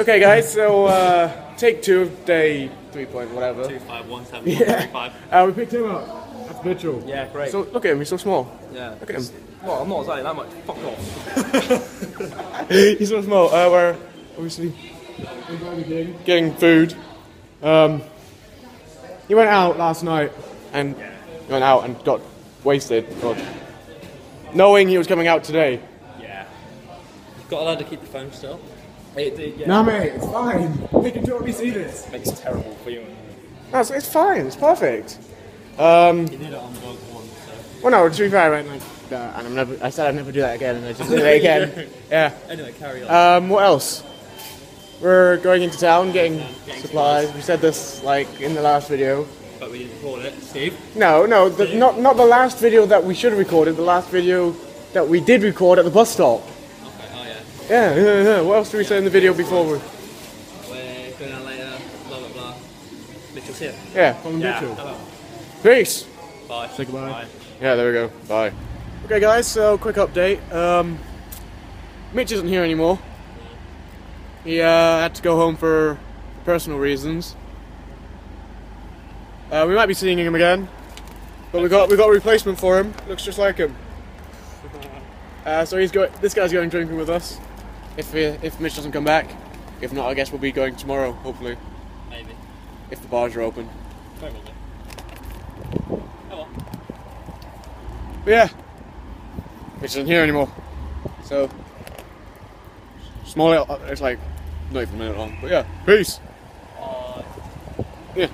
Okay, guys, so uh, take two of day three point whatever. Two five one seven Yeah. three five. Uh, we picked him up. That's Mitchell. Yeah, great. So look at him, he's so small. yeah. Look at him. Well, I'm not saying that much. Fuck off. he's so small. Uh, we're obviously getting food. Um, he went out last night and went out and got wasted. God. Knowing he was coming out today. Yeah. You've got allowed to keep the phone still. It did, yeah. No, mate, it's fine. We can totally see this. Makes terrible feeling. No, it's, it's fine. It's perfect. Um, You did it on dog one, so. well, no, to be fair, I went like that, and I'm never. I said I'd never do that again, and I just did it again. Yeah. Anyway, carry on. Um, what else? We're going into town getting getting supplies. We said this like in the last video. but we didn't record it. Steve? No, no, the, not not the last video that we should have recorded. The last video that we did record at the bus stop. Okay, yeah. Yeah, yeah, yeah. What else did we say in the video before? We, We're going out later, blah blah blah. Mitchell's here. yeah, from Yeah. Mitchell. Hello. Peace. Bye. Say goodbye. Bye. Yeah, there we go. Bye. Okay, guys. So quick update. Um, Mitch isn't here anymore. He uh, had to go home for personal reasons. Uh, we might be seeing him again, but we got we got a replacement for him. Looks just like him. Uh, so he's going. This guy's going drinking with us. If he, if Mitch doesn't come back, if not, I guess we'll be going tomorrow. Hopefully, Maybe. if the bars are open. Probably. Oh well. But yeah, Mitch isn't here anymore. So, small it's like not even a minute long. But yeah, peace. Uh, Yeah.